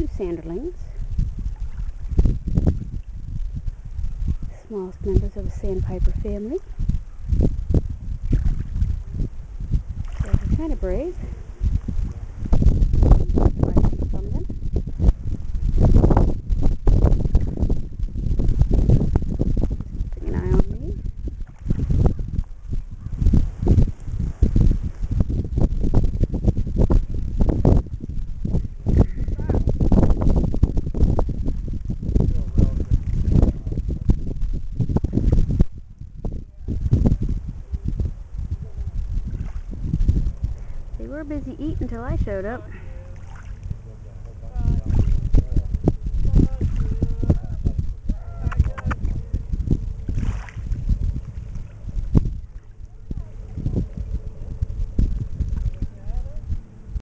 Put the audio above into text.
two sanderlings. Smallest members of the sandpiper family. So they're kind of brave. They were busy eating until I showed up.